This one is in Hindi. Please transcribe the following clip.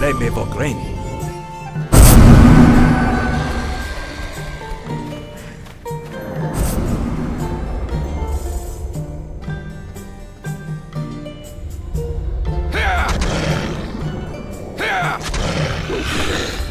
Let Leme Vogreni. Yeah! Yeah!